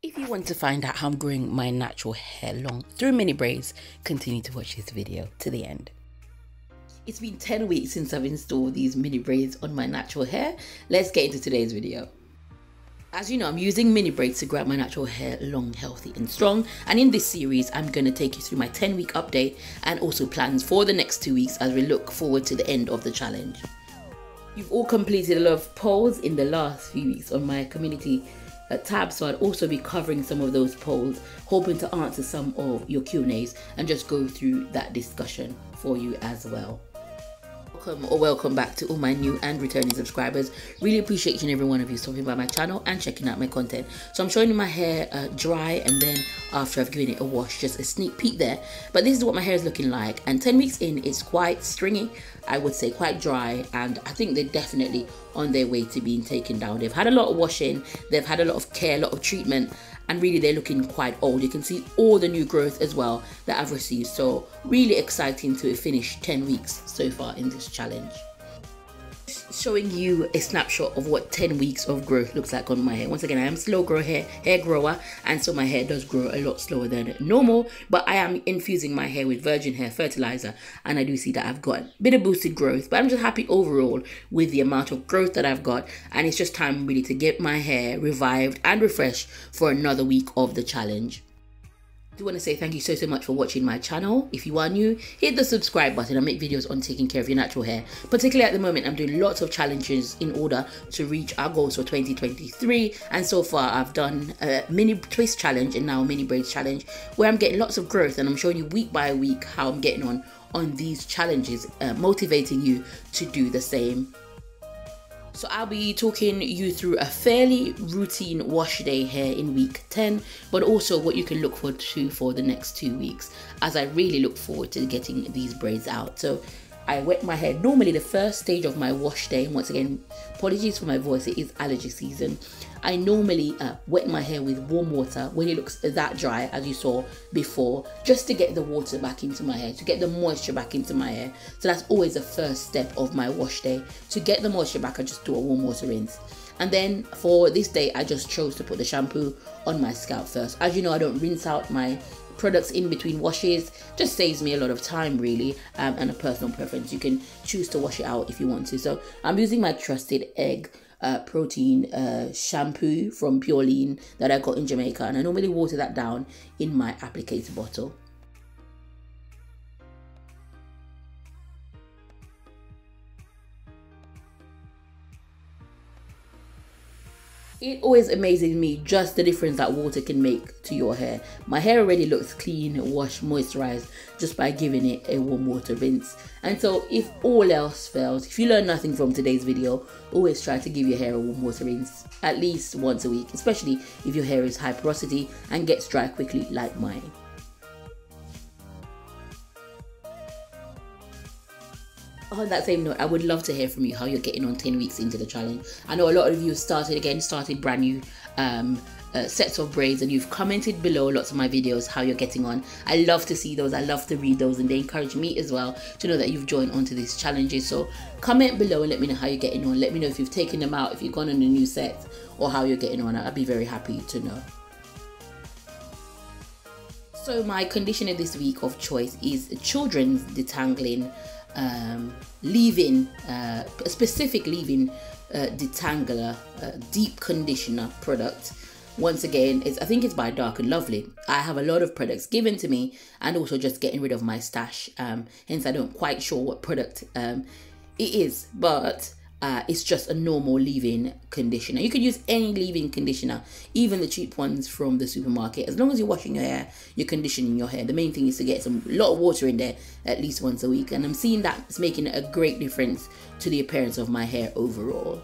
If you want to find out how I'm growing my natural hair long through mini braids, continue to watch this video to the end. It's been 10 weeks since I've installed these mini braids on my natural hair. Let's get into today's video. As you know, I'm using mini braids to grow my natural hair long, healthy and strong. And in this series, I'm going to take you through my 10 week update and also plans for the next two weeks as we look forward to the end of the challenge. You've all completed a lot of polls in the last few weeks on my community tab so I'd also be covering some of those polls hoping to answer some of your Q&As and just go through that discussion for you as well. Welcome or welcome back to all my new and returning subscribers. Really appreciate each and every one of you stopping by my channel and checking out my content. So i'm showing you my hair uh, dry and then after i've given it a wash just a sneak peek there. But this is what my hair is looking like. And 10 weeks in it's quite stringy i would say quite dry. And i think they're definitely on their way to being taken down. They've had a lot of washing they've had a lot of care a lot of treatment and really they're looking quite old. You can see all the new growth as well that I've received. So really exciting to finish 10 weeks so far in this challenge showing you a snapshot of what 10 weeks of growth looks like on my hair. Once again i am slow grow hair hair grower and so my hair does grow a lot slower than normal but i am infusing my hair with virgin hair fertilizer and i do see that i've got a bit of boosted growth but i'm just happy overall with the amount of growth that i've got and it's just time really to get my hair revived and refreshed for another week of the challenge do want to say thank you so so much for watching my channel. If you are new hit the subscribe button i make videos on taking care of your natural hair. Particularly at the moment i'm doing lots of challenges in order to reach our goals for 2023 and so far i've done a mini twist challenge and now a mini braids challenge where i'm getting lots of growth and i'm showing you week by week how i'm getting on on these challenges uh, motivating you to do the same so I'll be talking you through a fairly routine wash day here in week 10, but also what you can look forward to for the next two weeks as I really look forward to getting these braids out. So I wet my hair. Normally the first stage of my wash day, and once again, apologies for my voice, it is allergy season. I normally uh, wet my hair with warm water when it looks that dry as you saw before, just to get the water back into my hair, to get the moisture back into my hair. So that's always the first step of my wash day. To get the moisture back, I just do a warm water rinse. And then for this day, I just chose to put the shampoo on my scalp first. As you know, I don't rinse out my products in between washes. Just saves me a lot of time really um, and a personal preference. You can choose to wash it out if you want to. So i'm using my trusted egg uh, protein uh, shampoo from Pureen that I got in Jamaica and I normally water that down in my applicator bottle it always amazes me just the difference that water can make to your hair. My hair already looks clean, washed, moisturized just by giving it a warm water rinse. And so if all else fails, if you learn nothing from today's video, always try to give your hair a warm water rinse at least once a week, especially if your hair is high porosity and gets dry quickly like mine. On that same note, I would love to hear from you how you're getting on 10 weeks into the challenge. I know a lot of you started again, started brand new um, uh, sets of braids and you've commented below lots of my videos how you're getting on. I love to see those, I love to read those and they encourage me as well to know that you've joined onto these challenges. So comment below and let me know how you're getting on. Let me know if you've taken them out, if you've gone on a new set or how you're getting on. I'd be very happy to know. So my conditioner this week of choice is children's detangling um, leave-in, uh, a specific leave-in uh, detangler uh, deep conditioner product. Once again, it's I think it's by Dark and Lovely. I have a lot of products given to me, and also just getting rid of my stash. Um, hence, I don't quite sure what product um, it is, but uh, it's just a normal leave-in conditioner. You can use any leave-in conditioner, even the cheap ones from the supermarket. As long as you're washing your hair, you're conditioning your hair. The main thing is to get some lot of water in there at least once a week. And I'm seeing that it's making a great difference to the appearance of my hair overall.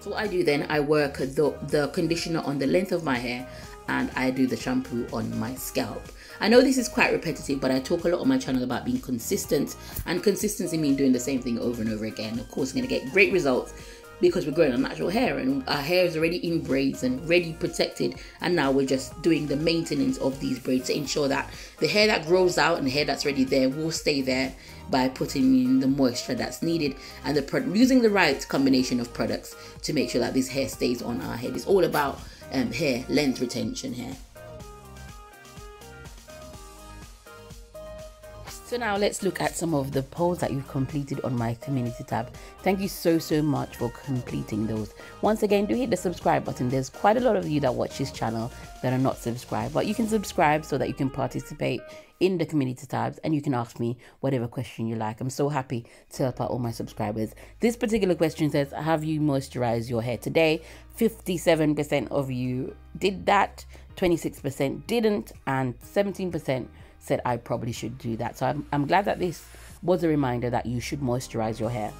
So what I do then, I work the, the conditioner on the length of my hair and I do the shampoo on my scalp. I know this is quite repetitive, but I talk a lot on my channel about being consistent and consistency means doing the same thing over and over again. Of course, I'm going to get great results because we're growing our natural hair and our hair is already in braids and ready protected and now we're just doing the maintenance of these braids to ensure that the hair that grows out and the hair that's already there will stay there by putting in the moisture that's needed and the using the right combination of products to make sure that this hair stays on our head it's all about um, hair length retention here So now let's look at some of the polls that you've completed on my community tab. Thank you so, so much for completing those. Once again, do hit the subscribe button. There's quite a lot of you that watch this channel that are not subscribed, but you can subscribe so that you can participate in the community tabs and you can ask me whatever question you like. I'm so happy to help out all my subscribers. This particular question says, have you moisturized your hair today? 57% of you did that, 26% didn't, and 17% said I probably should do that. So I'm, I'm glad that this was a reminder that you should moisturize your hair.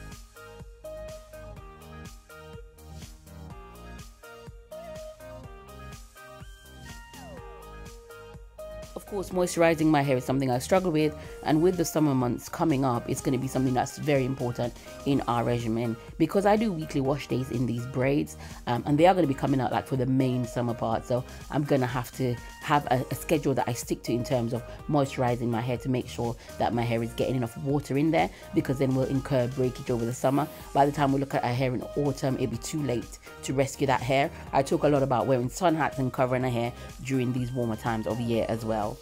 Course, moisturizing my hair is something I struggle with, and with the summer months coming up, it's going to be something that's very important in our regimen because I do weekly wash days in these braids, um, and they are going to be coming out like for the main summer part. So I'm going to have to have a, a schedule that I stick to in terms of moisturizing my hair to make sure that my hair is getting enough water in there because then we'll incur breakage over the summer. By the time we look at our hair in autumn, it'll be too late to rescue that hair. I talk a lot about wearing sun hats and covering our hair during these warmer times of year as well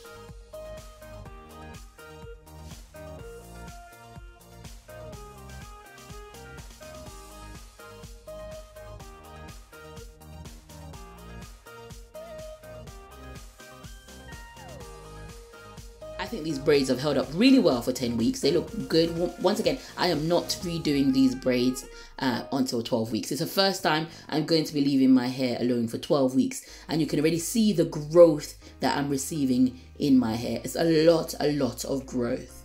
I think these braids have held up really well for 10 weeks. They look good. Once again, I am not redoing these braids uh, until 12 weeks. It's the first time I'm going to be leaving my hair alone for 12 weeks. And you can already see the growth that I'm receiving in my hair. It's a lot, a lot of growth.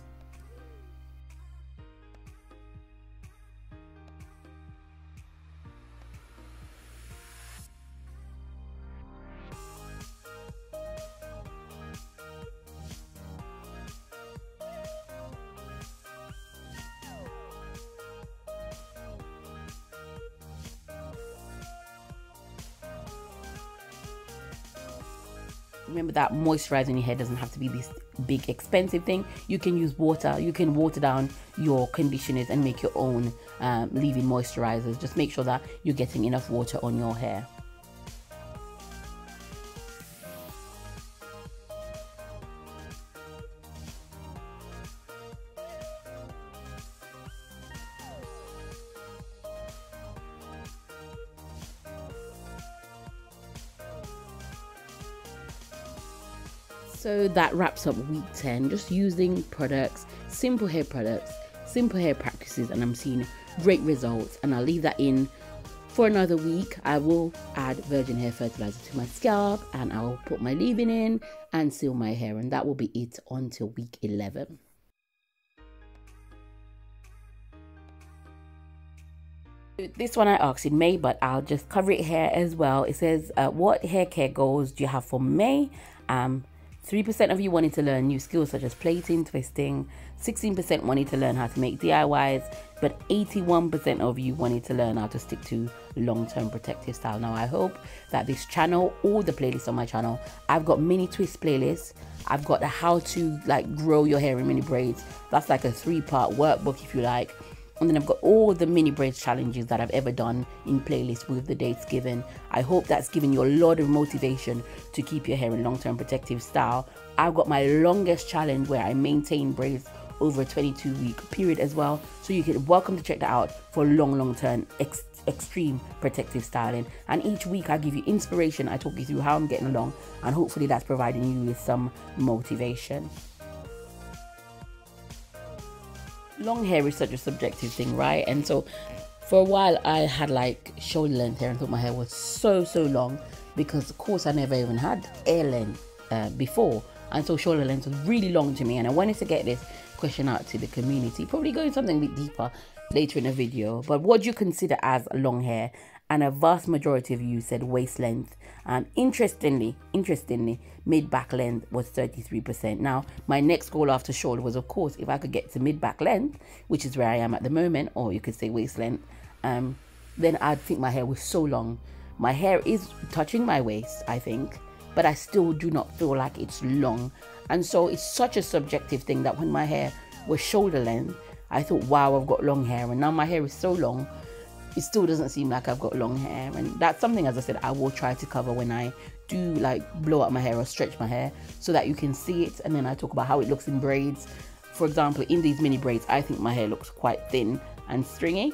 Remember that moisturizing your hair doesn't have to be this big expensive thing. You can use water. You can water down your conditioners and make your own um, leave-in moisturizers. Just make sure that you're getting enough water on your hair So that wraps up week 10, just using products, simple hair products, simple hair practices, and I'm seeing great results. And I'll leave that in for another week. I will add virgin hair fertilizer to my scalp and I'll put my leave-in in and seal my hair, and that will be it until week 11. This one I asked in May, but I'll just cover it here as well. It says, uh, What hair care goals do you have for May? Um, 3% of you wanted to learn new skills such as plaiting, twisting, 16% wanted to learn how to make DIYs, but 81% of you wanted to learn how to stick to long-term protective style. Now I hope that this channel, all the playlists on my channel, I've got mini twist playlists. I've got the how to like grow your hair in mini braids. That's like a three-part workbook if you like and then I've got all the mini braids challenges that I've ever done in playlist with the dates given. I hope that's given you a lot of motivation to keep your hair in long-term protective style. I've got my longest challenge where I maintain braids over a 22 week period as well. So you can welcome to check that out for long, long term ex extreme protective styling. And each week I give you inspiration. I talk you through how I'm getting along and hopefully that's providing you with some motivation. Long hair is such a subjective thing, right? And so for a while I had like shoulder length hair and thought my hair was so so long because of course I never even had hair length uh, before. And so shoulder length was really long to me. And I wanted to get this question out to the community. Probably going something a bit deeper later in the video. But what do you consider as long hair and a vast majority of you said waist length. And interestingly, interestingly, mid back length was 33%. Now, my next goal after shoulder was, of course, if I could get to mid back length, which is where I am at the moment, or you could say waist length, um, then I'd think my hair was so long. My hair is touching my waist, I think, but I still do not feel like it's long. And so it's such a subjective thing that when my hair was shoulder length, I thought, wow, I've got long hair. And now my hair is so long, it still doesn't seem like I've got long hair. And that's something, as I said, I will try to cover when I do like blow out my hair or stretch my hair so that you can see it. And then I talk about how it looks in braids. For example, in these mini braids, I think my hair looks quite thin and stringy.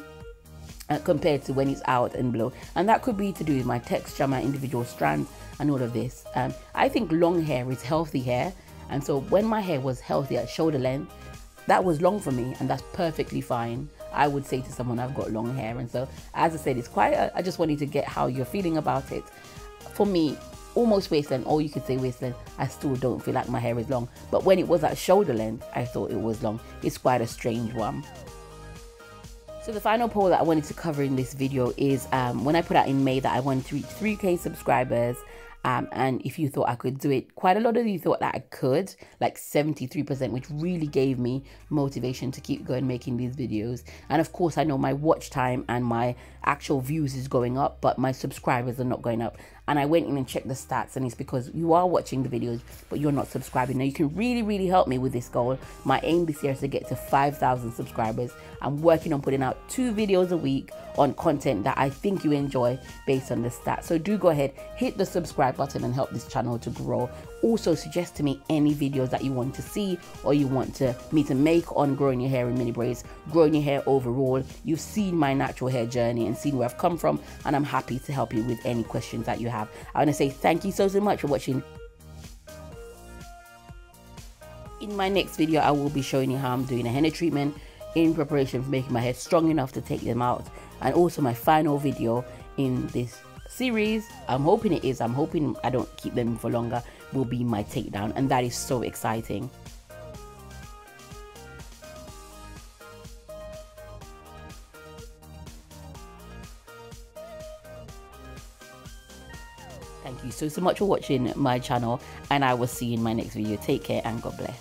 Uh, compared to when it's out and blow and that could be to do with my texture my individual strands and all of this um, i think long hair is healthy hair and so when my hair was healthy at shoulder length that was long for me and that's perfectly fine i would say to someone i've got long hair. And so as i said it's quite a, I just wanted to get how you're feeling about it. For me almost waist length or you could say waist length i still don't feel like my hair is long. But when it was at shoulder length i thought it was long. It's quite a strange one. So the final poll that I wanted to cover in this video is um, when I put out in May that I wanted to reach 3k subscribers um, and if you thought I could do it, quite a lot of you thought that I could, like 73%, which really gave me motivation to keep going making these videos. And of course, I know my watch time and my actual views is going up, but my subscribers are not going up. And I went in and checked the stats, and it's because you are watching the videos, but you're not subscribing. Now, you can really, really help me with this goal. My aim this year is to get to 5,000 subscribers. I'm working on putting out two videos a week on content that I think you enjoy based on the stats. So do go ahead, hit the subscribe button and help this channel to grow. Also suggest to me any videos that you want to see or you want to me to make on growing your hair in mini braids, growing your hair overall. You've seen my natural hair journey and seen where I've come from and I'm happy to help you with any questions that you have. I want to say thank you so so much for watching. In my next video, I will be showing you how I'm doing a henna treatment in preparation for making my hair strong enough to take them out and also my final video in this series i'm hoping it is i'm hoping i don't keep them for longer will be my takedown and that is so exciting Thank you so, so much for watching my channel and I will see you in my next video. Take care and God bless.